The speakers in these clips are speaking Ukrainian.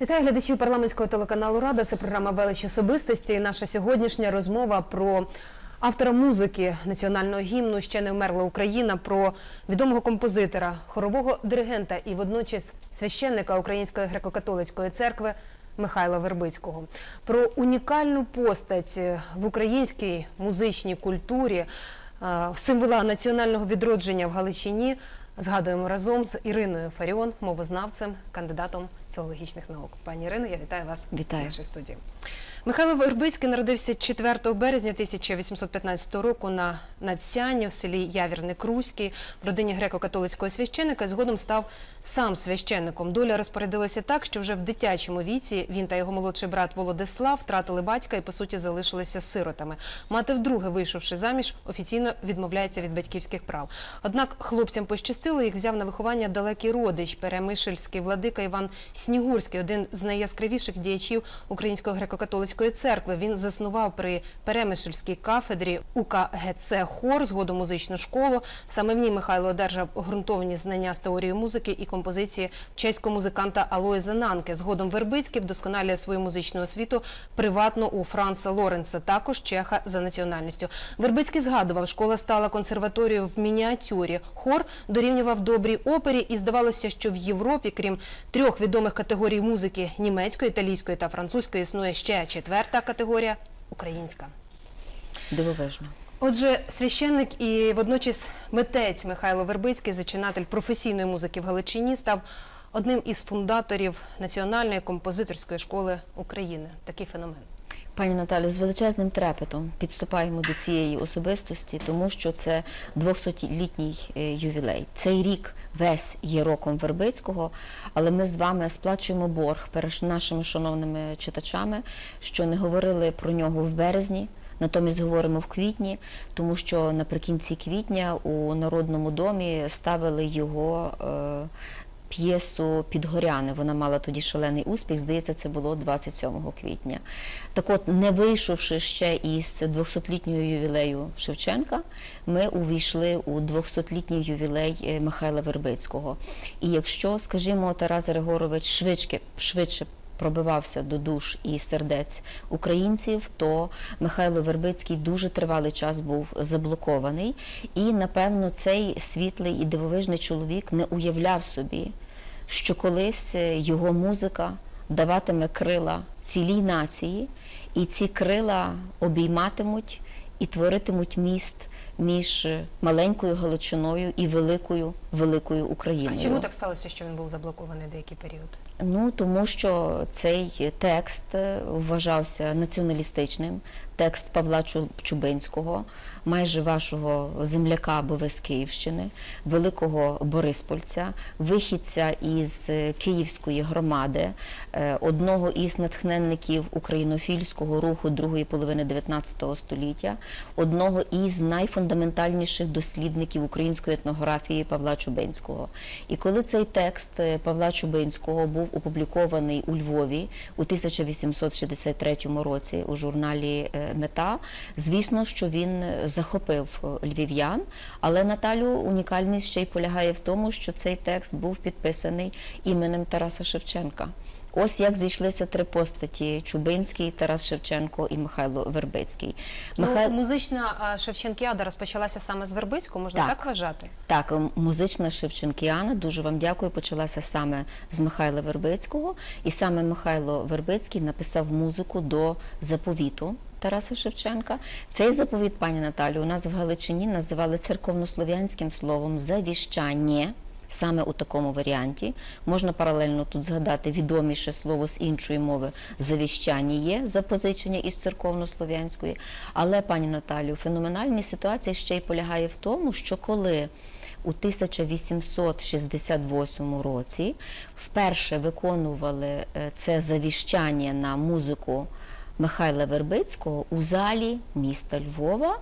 Вітаю глядачів парламентського телеканалу Рада. Це програма Велич особистості. І наша сьогоднішня розмова про автора музики національного гімну Ще не вмерла Україна, про відомого композитора, хорового диригента і водночас священника Української греко-католицької церкви Михайла Вербицького, про унікальну постать в українській музичній культурі, е, символа національного відродження в Галичині. Згадуємо разом з Іриною Фаріон, мовознавцем, кандидатом філологічних наук. Пані Ірино, я вітаю вас Вітаю. в нашій студії. Михайло Вербицький народився 4 березня 1815 року на Надсяні в селі Явірник Руський в родині греко-католицького священика. Згодом став сам священником. Доля розпорядилася так, що вже в дитячому віці він та його молодший брат Володислав втратили батька і по суті залишилися сиротами. Мати, вдруге вийшовши заміж, офіційно відмовляється від батьківських прав. Однак хлопцям пощастило, їх взяв на виховання далекий родич, перемишельський владика Іван Снігурський, один з найяскравіших діячів Української греко-католицької церкви. Він заснував при Перемишельській кафедрі УКГЦ хор, згодом музичну школу. Саме в ній Михайло одержав ґрунтовні знання з теорії музики і композиції чеського музиканта Алої Зенанки. Згодом Вербицький вдосконалює свою музичну освіту приватно у Франца Лоренса, також чеха за національністю. Вербицький згадував, школа стала консерваторією в мініатюрі. Хор дорівнював добрій опері, і здавалося, що в Європі, крім трьох відомих категорій музики німецької, італійської та французької, існує ще четверта категорія українська. Дивовижно. Отже, священник і водночас митець Михайло Вербицький, зачинатель професійної музики в Галичині, став одним із фундаторів Національної композиторської школи України. Такий феномен. Пані Наталю, з величезним трепетом підступаємо до цієї особистості, тому що це 200-літній е, ювілей. Цей рік весь є роком Вербицького, але ми з вами сплачуємо борг перед нашими шановними читачами, що не говорили про нього в березні. Натомість говоримо в квітні, тому що наприкінці квітня у Народному домі ставили його е, п'єсу Підгоряни. Вона мала тоді шалений успіх. Здається, це було 27 квітня. Так от, не вийшовши ще із 200-літнього ювілею Шевченка, ми увійшли у 200-літній ювілей е, Михайла Вербицького. І якщо, скажімо, Тарас Григорович швидше, швидше пробивався до душ і сердець українців, то Михайло Вербицький дуже тривалий час був заблокований. І, напевно, цей світлий і дивовижний чоловік не уявляв собі, що колись е, його музика даватиме крила цілій нації, і ці крила обійматимуть і творитимуть міст між маленькою Галичиною і великою великою Україною. А чому так сталося, що він був заблокований деякий період? Ну тому що цей текст е, вважався націоналістичним. Текст Павла Чу- Чубинського, майже вашого земляка, або ви з Київщини, великого Бориспольця, вихідця із е, Київської громади, е, одного із натхненників українофільського руху другої половини 19 століття, одного із найфундаментальніших дослідників української етнографії Павла Чубинського. І коли цей текст е, Павла Чубинського був опублікований у Львові у 1863 році у журналі Мета, звісно, що він захопив е, львів'ян, але Наталю унікальність ще й полягає в тому, що цей текст був підписаний іменем Тараса Шевченка. Ось як зійшлися три постаті: Чубинський, Тарас Шевченко і Михайло Вербицький. Михай- Ну, музична Шевченкіада розпочалася саме з Вербицького, можна так, Так. вважати? Так, музична Шевченкіана, дуже вам дякую, почалася саме з Михайла Вербицького. І саме Михайло Вербицький написав музику до заповіту Тараса Шевченка. Цей заповіт, пані Наталю, у нас в Галичині називали церковнослов'янським словом завіщання. Саме у такому варіанті можна паралельно тут згадати відоміше слово з іншої мови завіщання є запозичення із церковнослов'янської. Але, пані Наталю, феноменальна ситуація ще й полягає в тому, що коли у 1868 році вперше виконували е, це завіщання на музику Михайла Вербицького у залі міста Львова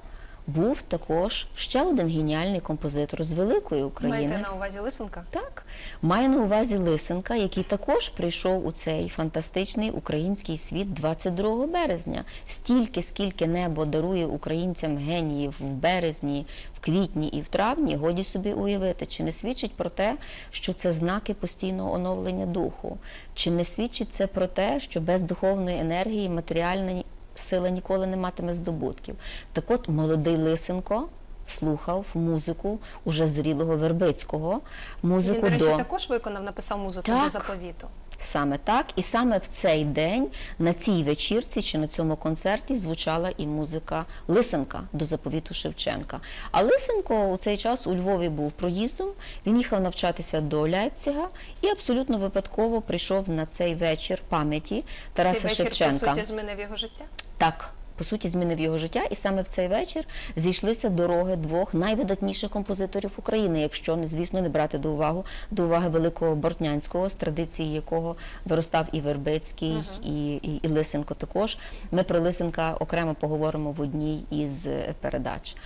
був також ще один геніальний композитор з великої України. Маєте на увазі Лисенка? Так, маю на увазі Лисенка, який також прийшов у цей фантастичний український світ 22 березня. Стільки, скільки небо дарує українцям геніїв в березні, в квітні і в травні, годі собі уявити, чи не свідчить про те, що це знаки постійного оновлення духу, чи не свідчить це про те, що без духовної енергії матеріальна сила ніколи не матиме здобутків. Так от молодий Лисенко. Слухав музику уже зрілого Вербицького, музику Він, до речі, також виконав, написав музику Так. до заповіту. Саме так, і саме в цей день на цій вечірці чи на цьому концерті звучала і музика Лисенка до заповіту Шевченка. А Лисенко у цей час у Львові був проїздом. Він їхав навчатися до Лейпцига і абсолютно випадково прийшов на цей вечір пам'яті Тараса Цей вечір, Шевченка. по суті, змінив його життя. Так, по суті, змінив його життя, і саме в цей вечір зійшлися дороги двох найвидатніших композиторів України, якщо звісно не брати до уваги до уваги великого Бортнянського, з традиції якого виростав і Вербицький, і, і, і Лисенко. Також ми про Лисенка окремо поговоримо в одній із е, передач.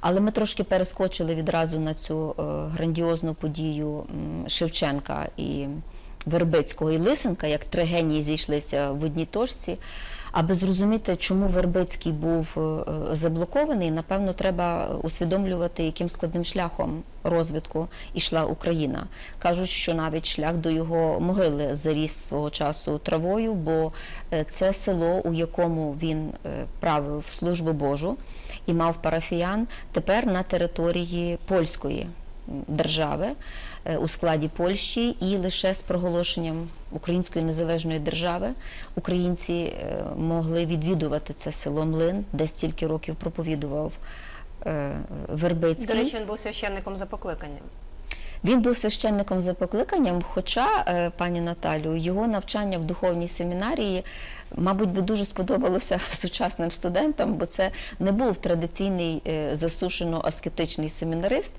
Але ми трошки перескочили відразу на цю е, грандіозну подію Шевченка і Вербицького і Лисенка, як три генії зійшлися в одній точці. Аби зрозуміти, чому Вербицький був е, заблокований, напевно, треба усвідомлювати, яким складним шляхом розвитку йшла Україна. Кажуть, що навіть шлях до його могили заріс свого часу травою, бо е, це село, у якому він е, правив службу Божу і мав парафіян, тепер на території польської держави е, у складі Польщі, і лише з проголошенням Української незалежної держави українці е, могли відвідувати це село Млин, де стільки років проповідував е, Вербицький. До речі, він був священником за покликанням. Він був священником за покликанням, хоча, пані Наталю, його навчання в духовній семінарії, мабуть, би дуже сподобалося сучасним студентам, бо це не був традиційний е, засушено-аскетичний семінарист.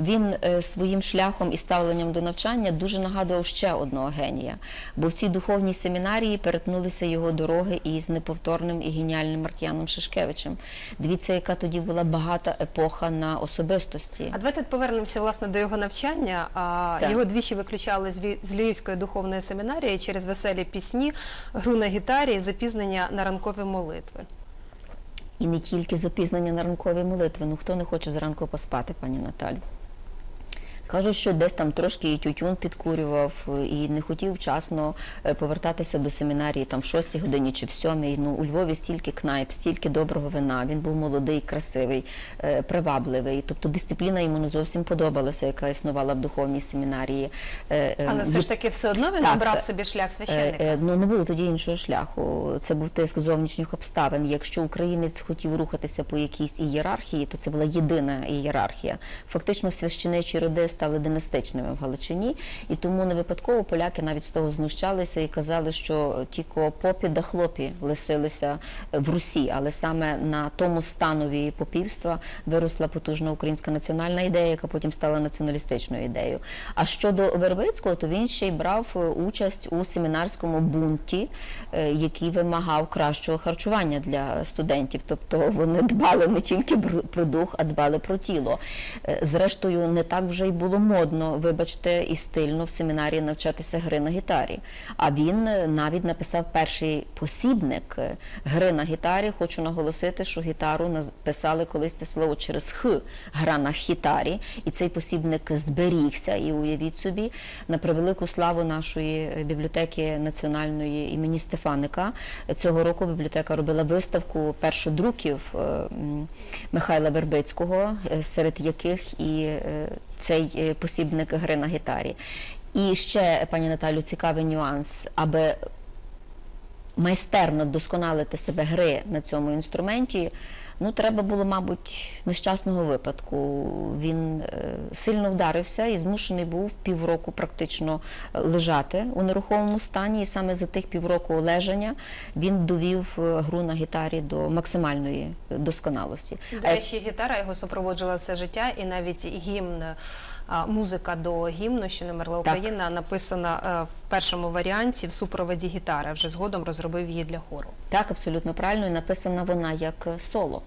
Він е, своїм шляхом і ставленням до навчання дуже нагадував ще одного генія. Бо в цій духовній семінарії перетнулися його дороги із неповторним і геніальним Маркіяном Шишкевичем. Дивіться, яка тоді була багата епоха на особистості. А давайте повернемося власне до його навчання. Так. Його двічі виключали з Львівської духовної семінарії через веселі пісні, гру на гітарі і запізнення на ранкові молитви. І не тільки запізнення на ранкові молитви. Ну хто не хоче зранку поспати, пані Наталі? Кажуть, що десь там трошки і тютюн підкурював е, і не хотів вчасно е, повертатися до семінарії там в 6 годині чи в 7. Ну, у Львові стільки кнайп, стільки доброго вина. Він був молодий, красивий, е, привабливий. Тобто дисципліна йому не зовсім подобалася, яка існувала в духовній семінарії. Але все ж таки все одно він Так, обрав собі шлях священника. Ну не було тоді іншого шляху. Це був тиск зовнішніх обставин. Якщо українець хотів рухатися по якійсь ієрархії, то це була єдина ієрархія. Фактично, священичі роди стали династичними в Галичині, і тому не випадково поляки навіть з того знущалися і казали, що тільки попі да хлопі лишилися в Русі, але саме на тому станові попівства виросла потужна українська національна ідея, яка потім стала націоналістичною ідеєю. А щодо Вербицького, то він ще й брав е, участь у семінарському бунті, е, який вимагав кращого харчування для студентів. Тобто вони дбали не тільки про дух, а дбали про тіло. Е, Зрештою, не так вже й було модно, вибачте, і стильно в семінарії навчатися гри на гітарі. А він е, навіть написав перший посібник е, гри на гітарі. Хочу наголосити, що гітару наз- писали колись це слово через х гра на гітарі, і цей посібник зберігся. І уявіть собі, на превелику славу нашої е, бібліотеки національної імені Стефаника цього року бібліотека робила виставку першодруків Михайла Вербицького, серед яких і цей е, посібник гри на гітарі. І ще, пані Наталю, цікавий нюанс, аби майстерно вдосконалити себе гри на цьому інструменті, ну треба було, мабуть, нещасного випадку. Він е, сильно вдарився і змушений був півроку практично е, лежати у нерухомому стані. І саме за тих півроку лежання він довів е, гру на гітарі до максимальної досконалості. До речі, гітара його супроводжувала все життя, і навіть гімн. Музика до гімну, що не мерла Україна, написана е, в першому варіанті в супроводі гітари. Вже згодом розробив її для хору. Так, абсолютно правильно, і написана вона як е, соло.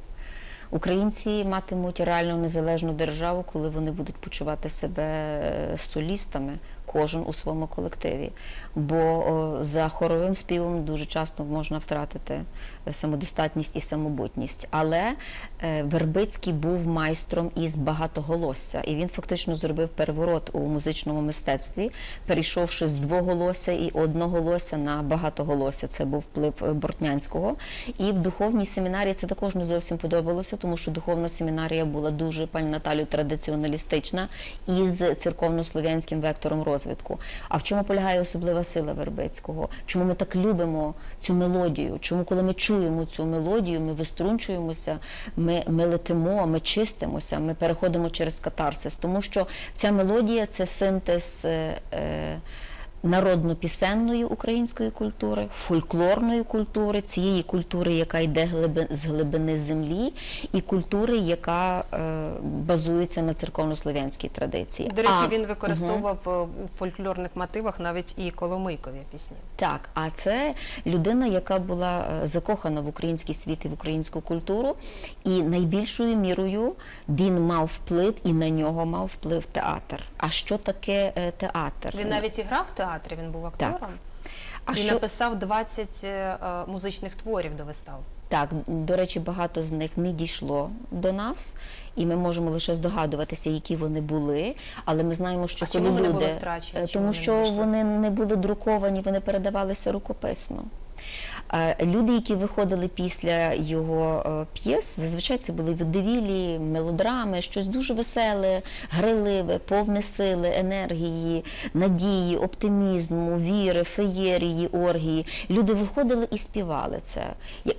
Українці матимуть реально незалежну державу, коли вони будуть почувати себе е, солістами, кожен у своєму колективі. Бо за хоровим співом дуже часто можна втратити самодостатність і самобутність. Але е, Вербицький був майстром із багатоголосся, і він фактично зробив переворот у музичному мистецтві, перейшовши з двоголосся і одноголосся на багатоголосся. Це був вплив е, Бортнянського. І в духовній семінарії це також не зовсім подобалося, тому що духовна семінарія була дуже, пані Наталю, традиціоналістична із церковно-слов'янським вектором розвитку. А в чому полягає особлива сила Вербицького? Чому ми так любимо цю мелодію? Чому, коли ми чуємо цю мелодію, ми виструнчуємося, ми, ми летимо, ми чистимося, ми переходимо через катарсис? Тому що ця мелодія це синтез. Е, е, Народно-пісенної української культури, фольклорної культури, цієї культури, яка йде з глибини землі, і культури, яка е, базується на церковно-слов'янській традиції. До речі, А- він використовував е, у фольклорних мотивах навіть і коломийкові пісні. Так, а це людина, яка була е, закохана в український світ і в українську культуру, і найбільшою мірою він мав вплив і на нього мав вплив театр. А що таке е, театр? Він навіть і грав в театрі, він був актором. А і що написав 20 е, е, музичних творів до вистав. так, до речі, багато з них не дійшло до нас, і ми можемо лише здогадуватися, які вони були. Але ми знаємо, що А коли чому вони були втрачені? тому, Чому тому вони не що вони не були друковані, вони передавалися рукописно. Люди, які виходили після його е, п'єс, зазвичай це були водевілі, мелодрами, щось дуже веселе, гриливе, повне сили, енергії, надії, оптимізму, віри, феєрії, оргії. Люди виходили і співали це.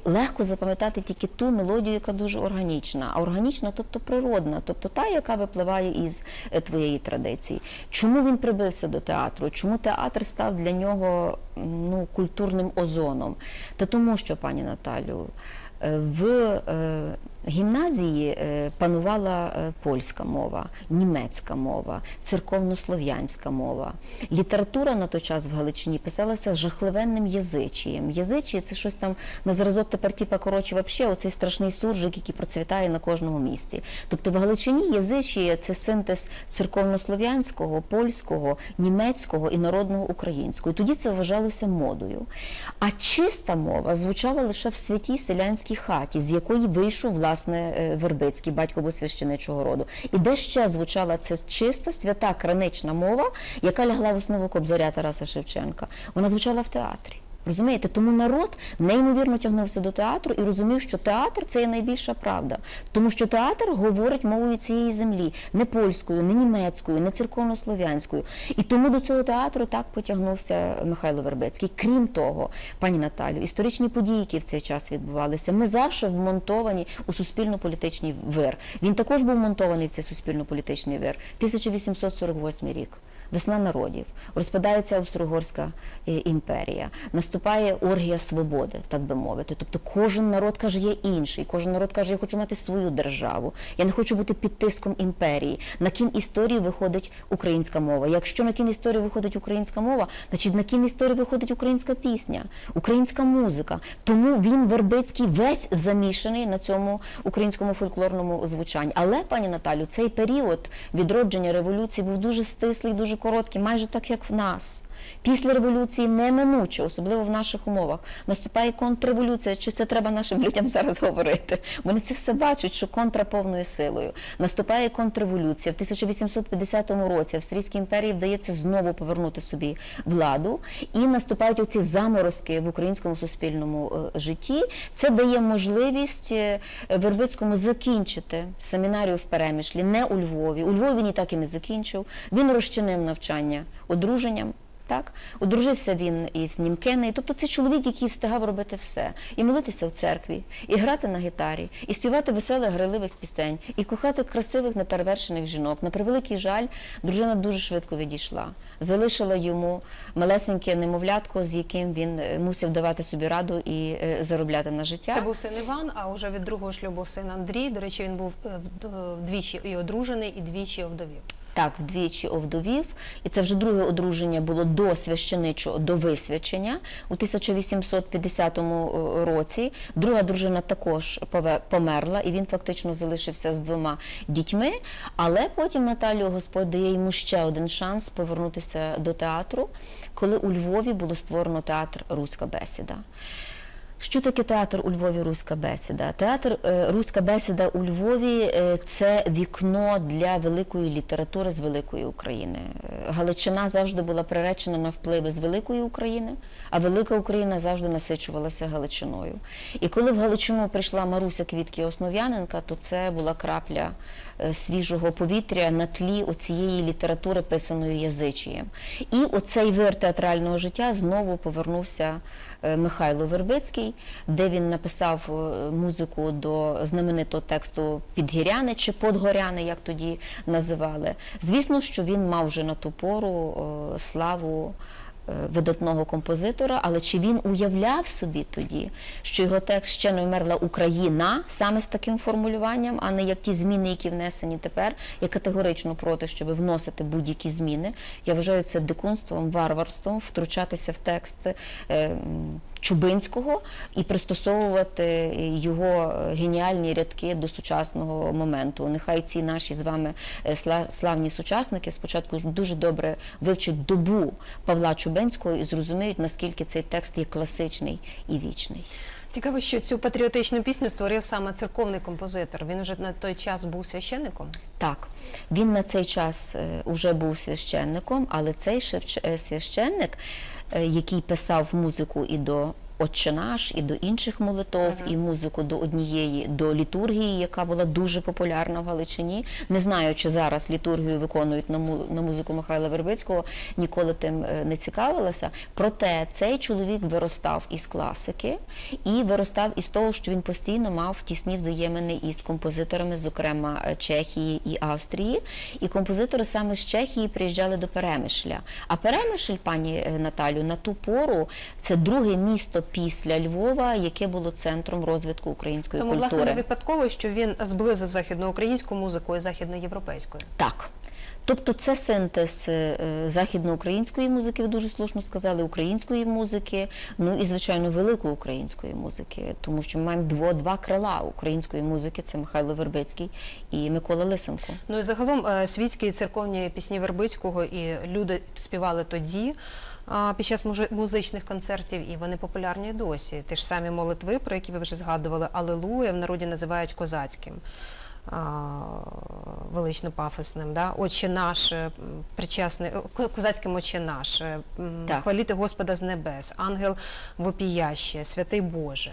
Легко запам'ятати тільки ту мелодію, яка дуже органічна. А органічна, тобто природна, тобто та, яка випливає із е, твоєї традиції. Чому він прибився до театру? Чому театр став для нього ну, культурним озоном? Та тому, що, пані Наталю, е, в е, гімназії е, панувала е, польська мова, німецька мова, церковнослов'янська мова. Література на той час в Галичині писалася з жахливенним язичієм. Язичіє це щось там на зразок тепер, типа, коротше, вообще, оцей страшний суржик, який процвітає на кожному місці. Тобто в Галичині язичіє це синтез церковнослов'янського, польського, німецького і народного українського. І тоді це вважалося модою. А чиста мова звучала лише в святій селянській хаті, з якої вийшов власне е, Вербицький, батько був роду. І де ще звучала ця чиста, свята кранична мова, яка лягла в основу кобзаря Тараса Шевченка. Вона звучала в театрі. Розумієте, тому народ неймовірно тягнувся до театру і розумів, що театр це є найбільша правда, тому що театр говорить мовою цієї землі, не польською, не німецькою, не церковнослов'янською. І тому до цього театру так потягнувся Михайло Вербицький. Крім того, пані Наталю, історичні події, які в цей час відбувалися, ми завжди вмонтовані у суспільно-політичний вир. Він також був монтований в цей суспільно-політичний вир. 1848 рік. Весна народів, розпадається Австро-Угорська е, імперія, наступає оргія свободи, так би мовити. Тобто кожен народ каже, я інший, кожен народ каже, я хочу мати свою державу, я не хочу бути під тиском імперії. На кін історії виходить українська мова. Якщо на кін історії виходить українська мова, значить на кін історії виходить українська пісня, українська музика. Тому він Вербицький весь замішаний на цьому українському фольклорному звучанні. Але, пані Наталю, цей період відродження революції був дуже стислий, дуже короткий, майже так як в нас. Після революції неминуче, особливо в наших умовах, наступає контрреволюція. Чи це треба нашим людям зараз говорити? Вони це все бачать, що контра повною силою. Наступає контрреволюція. В 1850 році Австрійській імперії вдається знову повернути собі владу, і наступають оці заморозки в українському суспільному е, житті. Це дає можливість е, Вербицькому закінчити семінарію в Перемишлі, не у Львові. У Львові він і так і не закінчив. Він розчинив навчання одруженням. Так, одружився він із Німкенею. Тобто це чоловік, який встигав робити все. І молитися в церкві, і грати на гітарі, і співати веселих гриливих пісень, і кохати красивих неперевершених жінок. На превеликий жаль, дружина дуже швидко відійшла. Залишила йому малесеньке немовлятко, з яким він е, мусив давати собі раду і е, заробляти на життя. Це був син Іван, а вже від другого шлюбу син Андрій. До речі, він був е, вдвічі і одружений, і двічі овдовів. Так, вдвічі овдовів, і це вже друге одруження було до священичого, до висвячення у 1850 році. Друга дружина також померла, і він фактично залишився з двома дітьми. Але потім Наталію Господь дає йому ще один шанс повернутися до театру, коли у Львові було створено театр Руська бесіда. Що таке театр у Львові Руська бесіда? Театр е, Руська бесіда у Львові е, це вікно для великої літератури з великої України. Е, Галичина завжди була приречена на впливи з великої України, а велика Україна завжди насичувалася Галичиною. І коли в Галичину прийшла Маруся Квітки Основ'яненка, то це була крапля свіжого повітря на тлі оцієї літератури, писаної язичієм. І оцей вир театрального життя знову повернувся Михайло Вербицький, де він написав е, музику до знаменитого тексту Підгіряни чи Подгоряни, як тоді називали. Звісно, що він мав вже на ту пору е, славу е, видатного композитора, але чи він уявляв собі тоді, що його текст ще не вмерла Україна саме з таким формулюванням, а не як ті зміни, які внесені тепер. Я категорично проти, щоб вносити будь-які зміни. Я вважаю це дикунством, варварством, втручатися в текст. Е, Чубинського і пристосовувати його геніальні рядки до сучасного моменту. Нехай ці наші з вами е, славні сучасники спочатку дуже добре вивчать добу Павла Чубинського і зрозуміють, наскільки цей текст є класичний і вічний. Цікаво, що цю патріотичну пісню створив саме церковний композитор. Він уже на той час був священником. Так, він на цей час вже був священником, але цей е, священник, е, який писав музику і до Отче наш, і до інших молитов, і музику до однієї до літургії, яка була дуже популярна в Галичині. Не знаю, чи зараз літургію виконують на, на музику Михайла Вербицького, ніколи тим е, не цікавилася. Проте цей чоловік виростав із класики і виростав із того, що він постійно мав тісні взаємини із композиторами, зокрема е, Чехії і Австрії. І композитори саме з Чехії приїжджали до Перемишля. А Перемишль, пані е, Наталю, на ту пору це друге місто після Львова, яке було центром розвитку української Тому, власне, культури. не випадково, що він зблизив західноукраїнську музику і західноєвропейською. Так. Тобто це синтез е, західноукраїнської музики, ви дуже слушно сказали, української музики, ну і звичайно великої української музики, тому що ми маємо дво, два крила української музики: це Михайло Вербицький і Микола Лисенко. Ну і загалом е, світські церковні пісні Вербицького і люди співали тоді. Під час музичних концертів і вони популярні досі. Ті ж самі молитви, про які ви вже згадували, Алелуя в народі називають козацьким, велично пафосним. Да? Отче наш, е, причасний, е, ко- козацьким Отче наш, е, Так. хваліти Господа з небес, ангел вопіяще, святий Боже.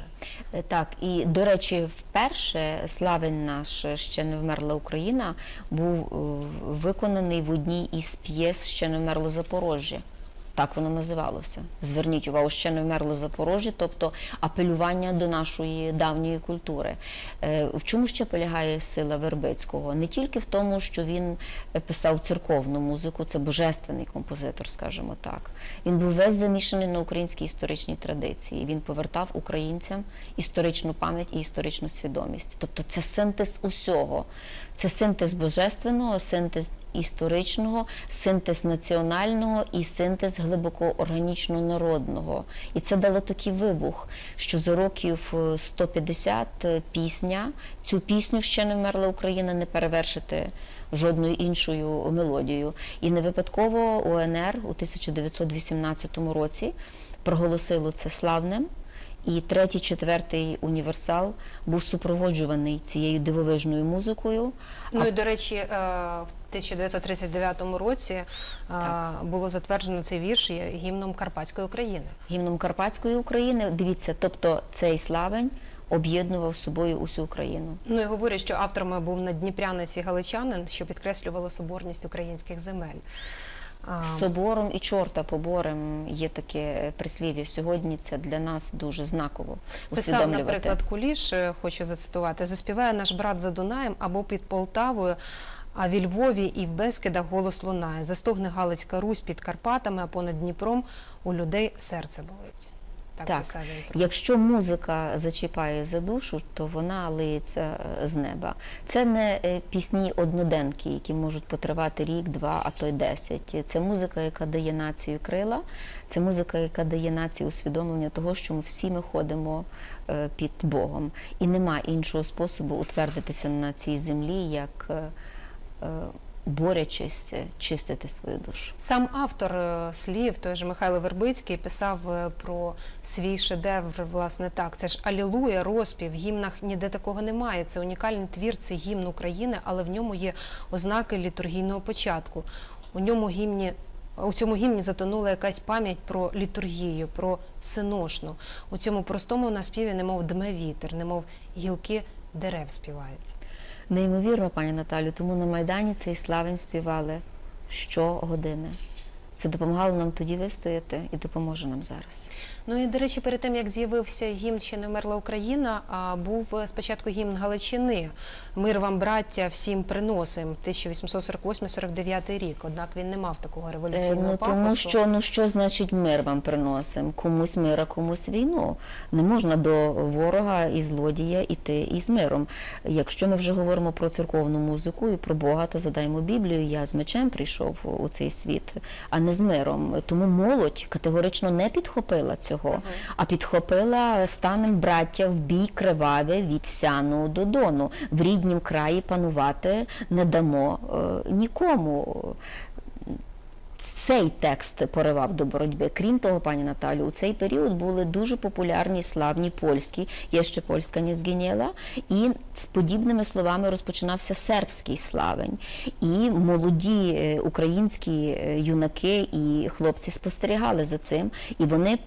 Е, Так, і до речі, вперше славень наш ще не вмерла Україна був е, виконаний в одній із п'єс ще не вмерло Запорожжя. Так воно називалося. Зверніть увагу, ще не вмерло Запорожжя, тобто апелювання до нашої давньої культури. Е, В чому ще полягає сила Вербицького? Не тільки в тому, що він е, писав церковну музику, це божественний композитор, скажімо так. Він був весь замішаний на українській історичній традиції. Він повертав українцям історичну пам'ять і історичну свідомість. Тобто це синтез усього. Це синтез божественного, синтез історичного, синтез національного і синтез глибоко органічно народного. І це дало такий вибух, що за років е, 150 е, пісня, цю пісню ще не вмерла Україна, не перевершити жодною іншою мелодією. І не випадково УНР у 1918 році проголосило це славним. І третій, четвертий універсал був супроводжуваний цією дивовижною музикою. Ну і до речі, е, в 1939 році е, було затверджено цей вірш гімном Карпатської України. гімном Карпатської України. Дивіться, тобто цей славень об'єднував собою усю Україну. Ну і говорять, що авторами був надніпрянець і галичанин, що підкреслювало соборність українських земель. Собором і чорта поборем є таке прислів'я. Сьогодні це для нас дуже знаково Писав, наприклад, Куліш, е, хочу зацитувати, заспіває наш брат за Дунаєм або під Полтавою, а в Львові і в Бескидах голос лунає. Застогне Галицька Русь під Карпатами, а понад Дніпром у людей серце болить. Так, Так. писав він Якщо музика зачіпає за душу, то вона лиється е, з неба. Це не е, пісні одноденки, які можуть потривати рік, два, а то й десять. Це музика, яка дає націю крила, це музика, яка дає нації усвідомлення того, що ми всі ми ходимо е, під Богом. І нема іншого способу утвердитися на цій землі, як е, е, чистити свою душу. Сам автор е, слів, той же Михайло Вербицький, писав е, про свій шедевр, власне так. Це ж Алілуя, розпів, в гімнах ніде такого немає. Це унікальний твір, це гімн України, але в ньому є ознаки літургійного початку. У ньому гімні. У цьому гімні затонула якась пам'ять про літургію, про всеношну. У цьому простому наспіві немов дме вітер, немов гілки дерев співають. Неймовірно, пані Наталю, тому на Майдані цей славень співали щогодини. Це допомагало нам тоді вистояти і допоможе нам зараз. Ну і до речі, перед тим як з'явився гімн ще не вмерла Україна, а був е, спочатку гімн Галичини. Мир вам, браття, всім приносим 1848-49 рік. Однак він не мав такого Е, революційного Ну пафосу. тому що ну що значить мир вам приносимо? Комусь мир, а комусь війну. Не можна до ворога і злодія йти із миром. Якщо ми вже говоримо про церковну музику і про Бога, то задаймо Біблію. Я з мечем прийшов у цей світ, а не з миром. Тому молодь категорично не підхопила цього, а підхопила станом браття в бій криваве від сяну до дону. В ріднім краї панувати не дамо е, нікому цей текст поривав до боротьби. Крім того, пані Наталю, у цей період були дуже популярні славні польські, є ще польська не згиніла, і з подібними словами розпочинався сербський славень. І молоді е, українські е, юнаки і хлопці спостерігали за цим, і вони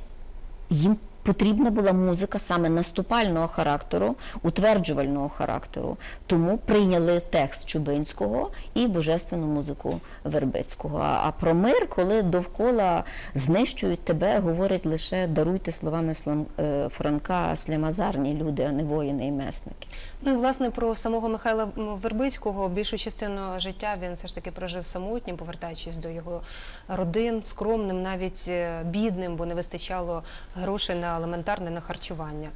їм. Потрібна була музика саме наступального характеру, утверджувального характеру. Тому прийняли текст Чубинського і божественну музику Вербицького. А, про мир, коли довкола знищують тебе, говорять лише даруйте словами е, Франка слямазарні люди, а не воїни і месники. Ну і власне про самого Михайла Вербицького більшу частину життя він все ж таки прожив самотнім, повертаючись до його родин, скромним, навіть е, бідним, бо не вистачало грошей на елементарне на харчування.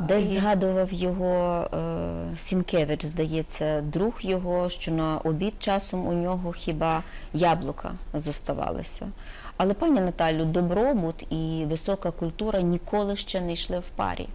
Десь і- згадував його е, Сінкевич, здається, друг його, що на обід часом у нього хіба яблука зоставалися. Але, пані Наталю, добробут і висока культура ніколи ще не йшли в парі.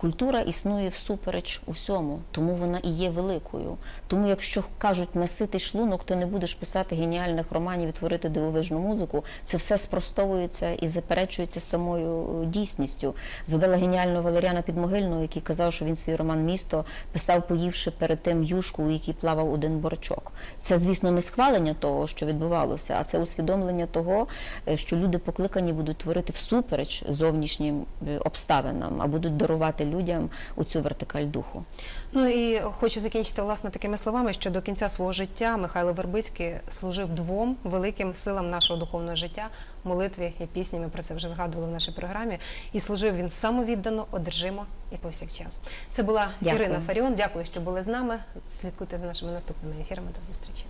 Культура існує всупереч усьому, тому вона і є великою. Тому, якщо кажуть наситий шлунок, то не будеш писати геніальних романів і творити дивовижну музику. Це все спростовується і заперечується самою е, дійсністю. Задала геніального Валеріана Підмогильного, який казав, що він свій роман Місто писав, поївши перед тим юшку, у якій плавав один борчок. Це, звісно, не схвалення того, що відбувалося, а це усвідомлення того, е, що люди покликані будуть творити всупереч зовнішнім е, обставинам, а будуть дарувати людям у цю вертикаль духу. Ну і хочу закінчити власне такими словами, що до кінця свого життя Михайло Вербицький служив двом великим силам нашого духовного життя молитві і пісні. Ми про це вже згадували в нашій програмі. І служив він самовіддано, одержимо і повсякчас. Це була Дякую. Ірина Фаріон. Дякую, що були з нами. Слідкуйте за нашими наступними ефірами. До зустрічі.